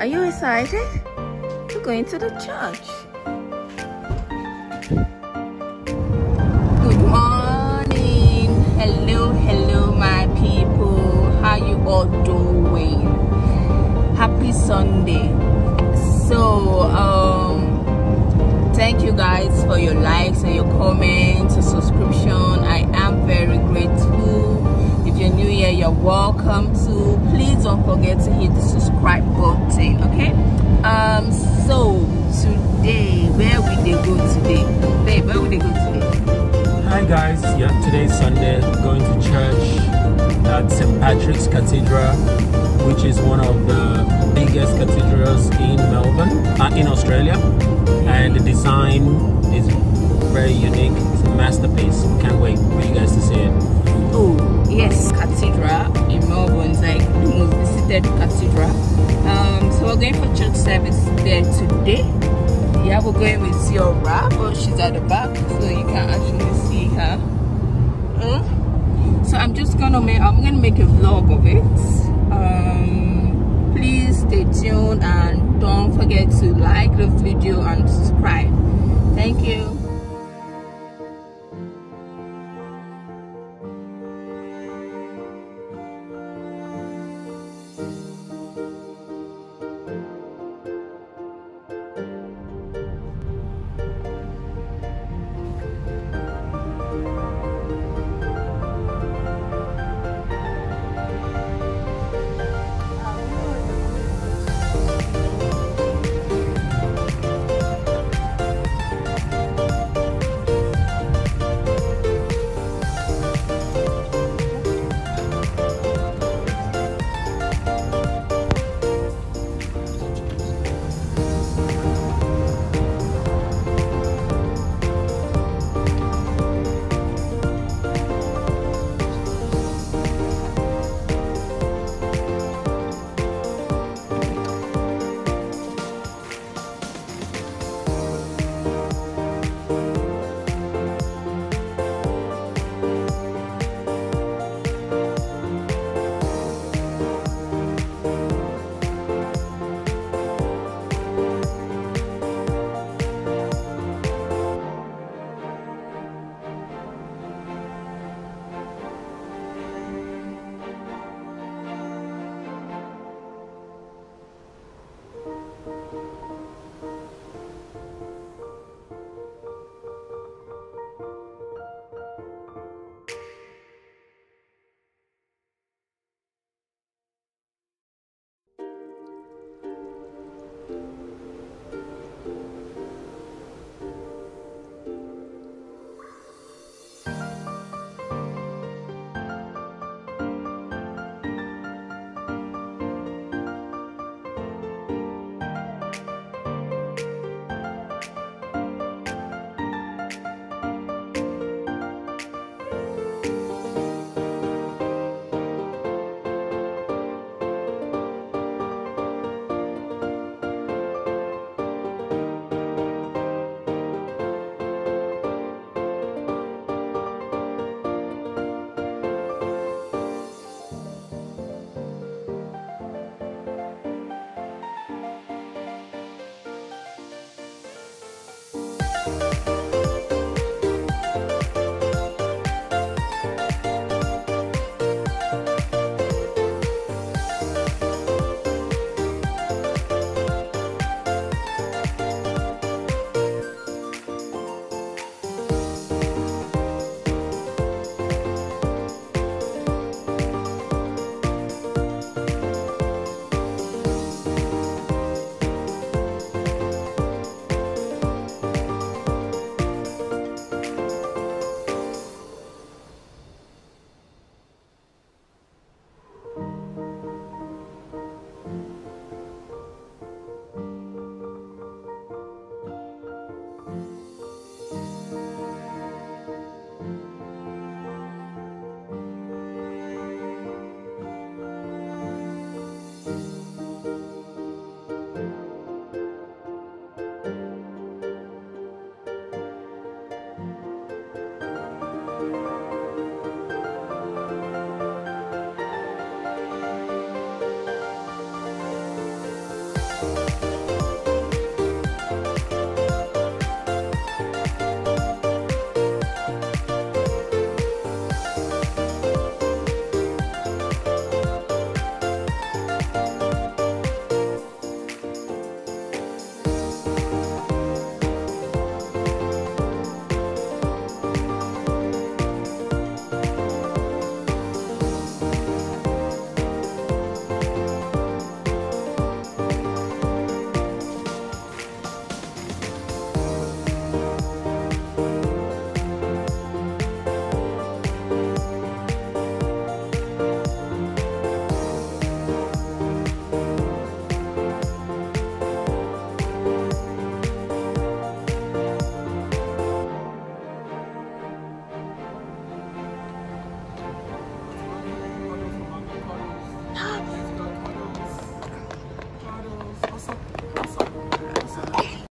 Are you excited? We're going to the church. Good morning. Hello, hello, my people. How you all doing? Happy Sunday. So, um, thank you guys for your likes and your comments, and subscription. I am very grateful. You're welcome to. Please don't forget to hit the subscribe button. Okay. Um. So today, where will they go today? Babe, where will they go today? Hi guys, yeah, today's Sunday. Going to church at St. Patrick's Cathedral, which is one of the biggest cathedrals in Melbourne, uh, in Australia. And the design is very unique. It's a masterpiece. Can't wait for you guys to see it. Going for church service there today. Yeah, we're going with Ciora, but she's at the back, so you can actually see her. Mm. So I'm just gonna make I'm gonna make a vlog of it. Um, please stay tuned and don't forget to like the video and subscribe. Thank you.